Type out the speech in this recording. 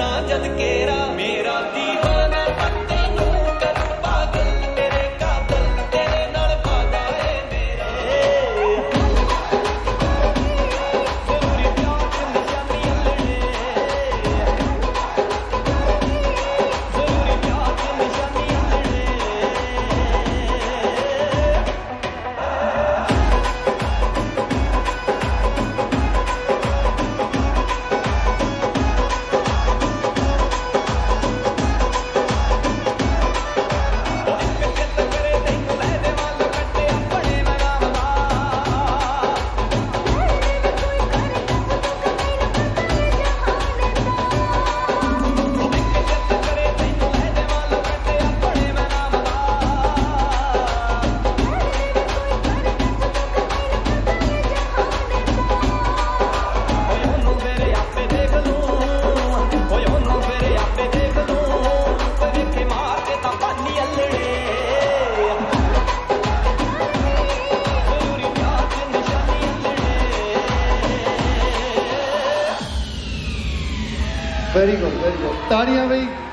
ਤਾਂ ਜਦ ਕੇ Very good, very good. Tania Reid.